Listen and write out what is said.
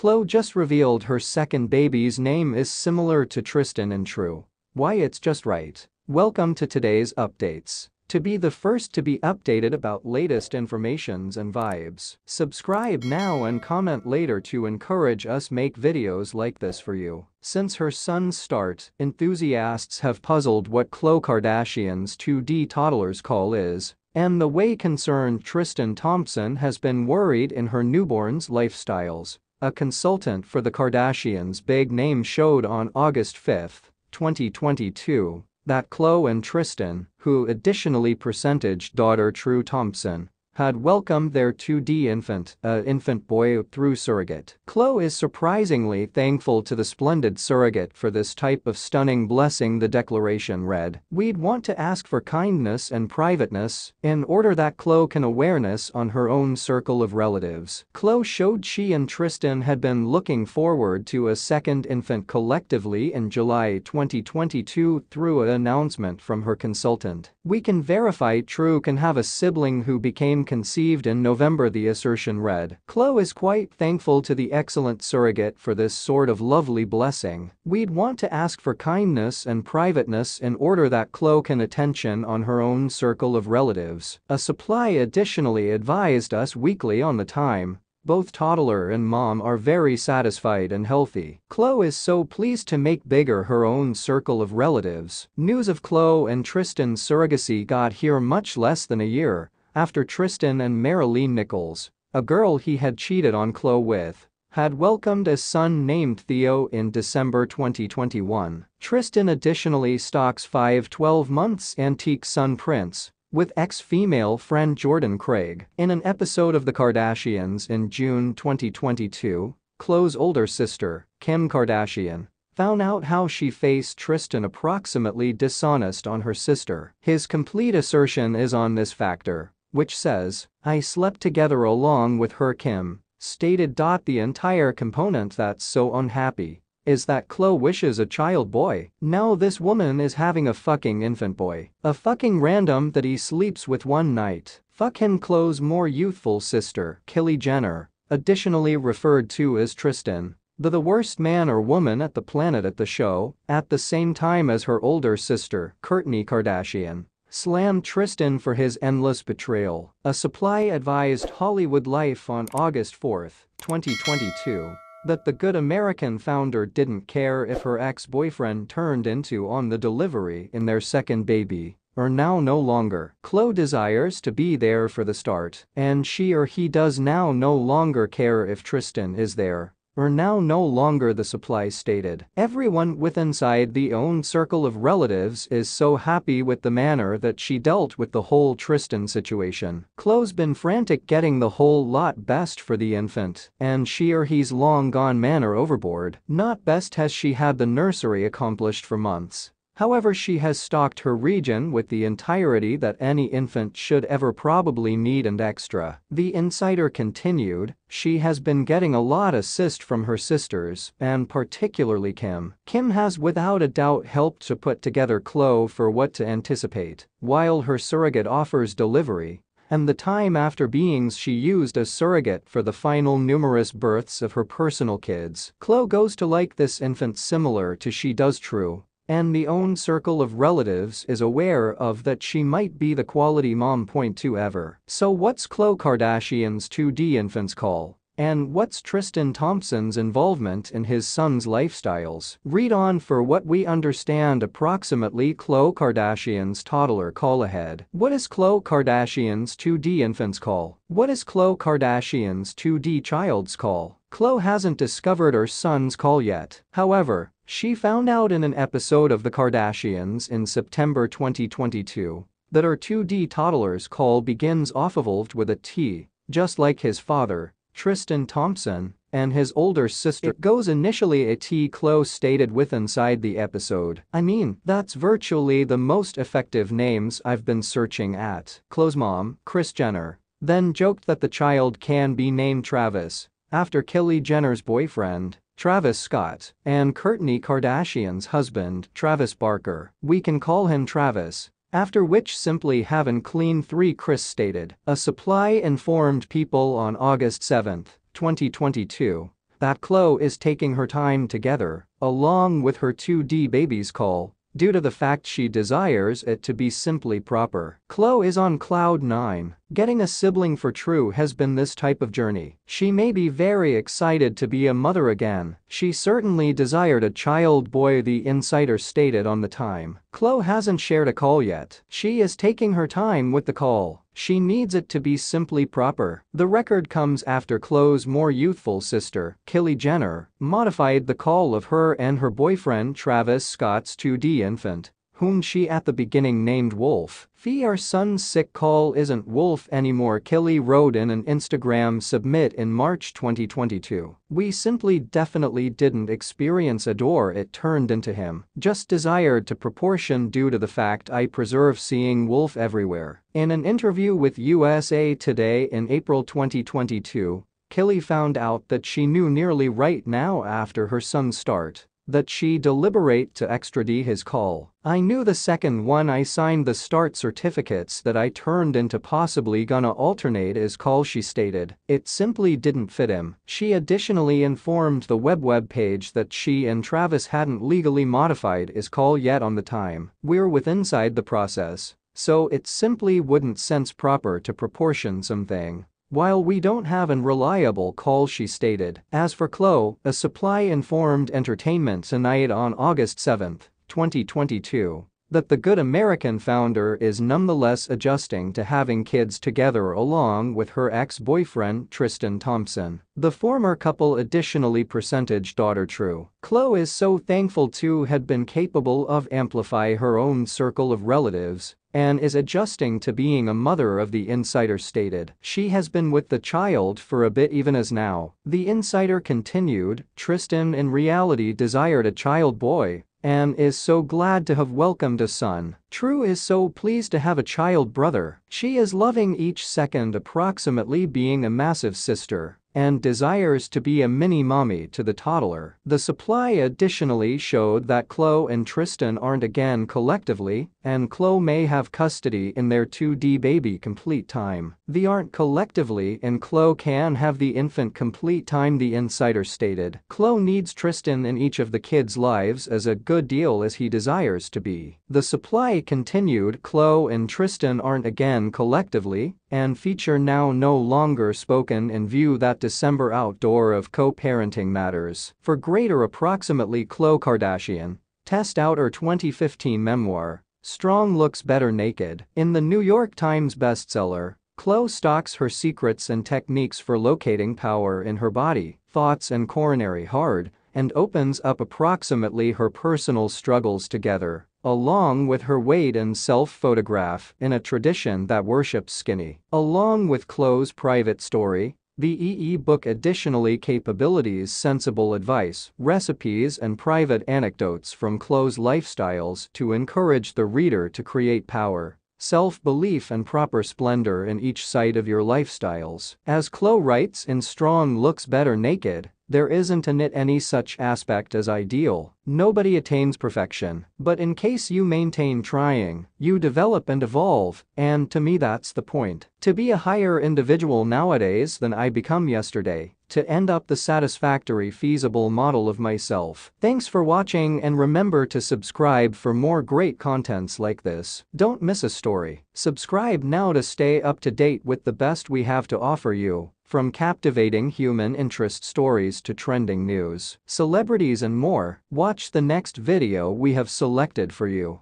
Khloe just revealed her second baby's name is similar to Tristan and True. Why it's just right. Welcome to today's updates. To be the first to be updated about latest informations and vibes, subscribe now and comment later to encourage us make videos like this for you. Since her son's start, enthusiasts have puzzled what Khloe Kardashian's 2D toddler's call is, and the way concerned Tristan Thompson has been worried in her newborn's lifestyles. A consultant for the Kardashians' big name showed on August 5, 2022, that Khloe and Tristan, who additionally percentage daughter True Thompson, had welcomed their 2D infant, a infant boy through surrogate. Khloe is surprisingly thankful to the splendid surrogate for this type of stunning blessing the declaration read. We'd want to ask for kindness and privateness in order that Khloe can awareness on her own circle of relatives. Khloe showed she and Tristan had been looking forward to a second infant collectively in July 2022 through an announcement from her consultant. We can verify True can have a sibling who became conceived in November the assertion read. Khloe is quite thankful to the excellent surrogate for this sort of lovely blessing. We'd want to ask for kindness and privateness in order that Khloe can attention on her own circle of relatives. A supply additionally advised us weekly on the time both toddler and mom are very satisfied and healthy. Khloe is so pleased to make bigger her own circle of relatives. News of Khloe and Tristan's surrogacy got here much less than a year after Tristan and Maralee Nichols, a girl he had cheated on Khloe with, had welcomed a son named Theo in December 2021. Tristan additionally stalks 5 12 months antique son Prince with ex-female friend Jordan Craig. In an episode of The Kardashians in June 2022, Khloe's older sister, Kim Kardashian, found out how she faced Tristan approximately dishonest on her sister. His complete assertion is on this factor, which says, I slept together along with her Kim, stated. The entire component that's so unhappy is that Khloe wishes a child boy. Now this woman is having a fucking infant boy. A fucking random that he sleeps with one night. Fuck him Khloe's more youthful sister, Kylie Jenner, additionally referred to as Tristan, the the worst man or woman at the planet at the show, at the same time as her older sister, Kourtney Kardashian, slammed Tristan for his endless betrayal. A supply advised Hollywood Life on August 4, 2022 that the good American founder didn't care if her ex-boyfriend turned into on the delivery in their second baby or now no longer. Khloe desires to be there for the start, and she or he does now no longer care if Tristan is there are now no longer the supply stated. Everyone with inside the own circle of relatives is so happy with the manner that she dealt with the whole Tristan situation. Khloe's been frantic getting the whole lot best for the infant, and she or he's long gone manner overboard. Not best has she had the nursery accomplished for months. However she has stocked her region with the entirety that any infant should ever probably need and extra. The insider continued, she has been getting a lot of assist from her sisters, and particularly Kim. Kim has without a doubt helped to put together Khloe for what to anticipate, while her surrogate offers delivery, and the time after beings she used as surrogate for the final numerous births of her personal kids. Khloe goes to like this infant similar to she does true, and the own circle of relatives is aware of that she might be the quality mom. Point two ever. So what's Khloe Kardashian's 2D infants call? And what's Tristan Thompson's involvement in his son's lifestyles? Read on for what we understand approximately Khloe Kardashian's toddler call ahead. What is Khloe Kardashian's 2D infants call? What is Khloe Kardashian's 2D child's call? Khloe hasn't discovered her son's call yet. However, she found out in an episode of The Kardashians in September 2022 that her 2D toddler's call begins off-evolved with a T, just like his father, Tristan Thompson, and his older sister. It goes initially a T close stated with inside the episode. I mean, that's virtually the most effective names I've been searching at. Khloe's mom, Kris Jenner, then joked that the child can be named Travis, after Kylie Jenner's boyfriend, Travis Scott, and Kourtney Kardashian's husband, Travis Barker. We can call him Travis. After which simply haven't clean 3 Kris stated. A supply informed people on August 7, 2022 that Khloe is taking her time together, along with her 2D babies call, due to the fact she desires it to be simply proper. Khloe is on cloud 9. Getting a sibling for True has been this type of journey. She may be very excited to be a mother again. She certainly desired a child boy the insider stated on the time. Khloe hasn't shared a call yet. She is taking her time with the call. She needs it to be simply proper. The record comes after Khloe's more youthful sister, Kylie Jenner, modified the call of her and her boyfriend Travis Scott's 2D infant whom she at the beginning named Wolf. Fee our son's sick call isn't Wolf anymore Kylie wrote in an Instagram submit in March 2022. We simply definitely didn't experience adore it turned into him, just desired to proportion due to the fact I preserve seeing Wolf everywhere. In an interview with USA Today in April 2022, Kylie found out that she knew nearly right now after her son's start that she deliberate to extradite his call. I knew the second one I signed the start certificates that I turned into possibly gonna alternate his call she stated. It simply didn't fit him. She additionally informed the web web page that she and Travis hadn't legally modified his call yet on the time. We're with inside the process. So it simply wouldn't sense proper to proportion something. While we don't have an reliable call she stated. As for Khloe, a supply informed Entertainment Tonight on August 7, 2022 that the Good American founder is nonetheless adjusting to having kids together along with her ex-boyfriend Tristan Thompson. The former couple additionally percentage daughter True. Khloe is so thankful to had been capable of amplify her own circle of relatives and is adjusting to being a mother of the insider stated. She has been with the child for a bit even as now. The insider continued, Tristan in reality desired a child boy and is so glad to have welcomed a son. True is so pleased to have a child brother. She is loving each second approximately being a massive sister and desires to be a mini-mommy to the toddler. The supply additionally showed that Khloe and Tristan aren't again collectively, and Khloe may have custody in their 2D baby complete time. They aren't collectively and Khloe can have the infant complete time the insider stated. Khloe needs Tristan in each of the kids' lives as a good deal as he desires to be. The supply continued Khloe and Tristan aren't again collectively, and feature now no longer spoken in view that December outdoor of co-parenting matters. For greater approximately Khloe Kardashian, test out her 2015 memoir, Strong Looks Better Naked. In the New York Times bestseller, Khloe stocks her secrets and techniques for locating power in her body, thoughts and coronary hard, and opens up approximately her personal struggles together along with her weight and self-photograph in a tradition that worships skinny. Along with Khloe's private story, the EE book additionally capabilities sensible advice, recipes and private anecdotes from Khloe's lifestyles to encourage the reader to create power, self-belief and proper splendor in each side of your lifestyles. As Khloe writes in Strong Looks Better Naked, there isn't in it any such aspect as ideal, nobody attains perfection, but in case you maintain trying, you develop and evolve, and to me that's the point. To be a higher individual nowadays than I become yesterday, to end up the satisfactory feasible model of myself. Thanks for watching and remember to subscribe for more great contents like this. Don't miss a story. Subscribe now to stay up to date with the best we have to offer you. From captivating human interest stories to trending news, celebrities and more, watch the next video we have selected for you.